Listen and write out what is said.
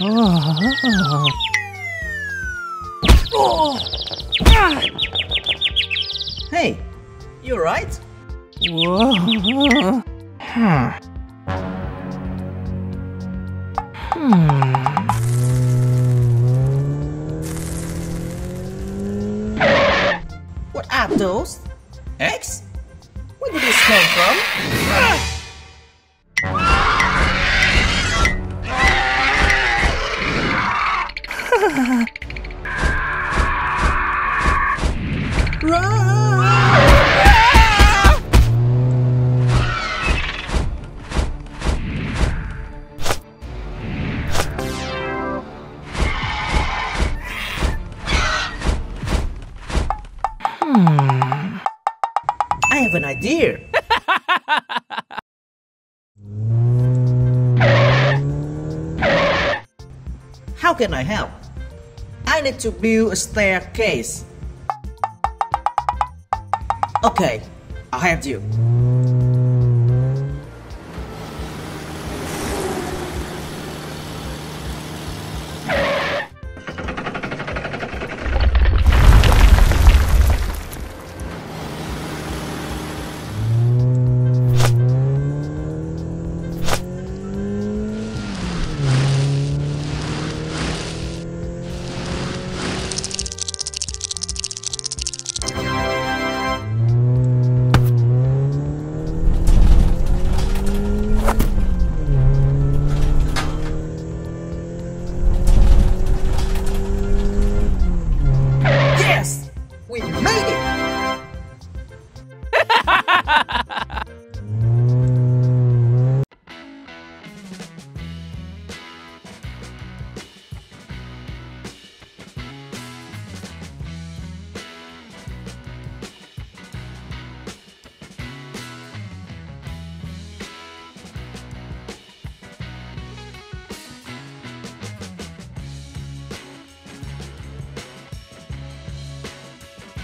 Hey, you alright? Whoa. Hmm. What are those? Eggs? Where did this come from? I an idea. How can I help? I need to build a staircase. Okay, I'll help you.